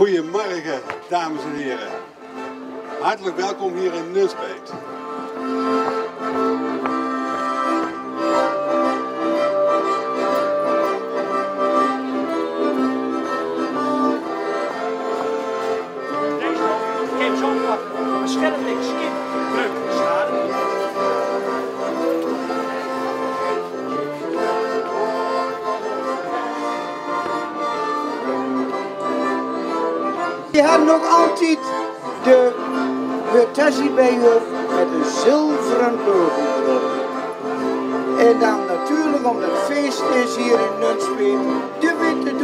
Goedemorgen, dames en heren. Hartelijk welkom hier in Nunspeet. Deze geeft zo'n pak bescherming skip leuk Je had nog altijd de Hurtasie bij je met een zilveren logo. En dan natuurlijk, omdat het feest is hier in Nunspeet, de witte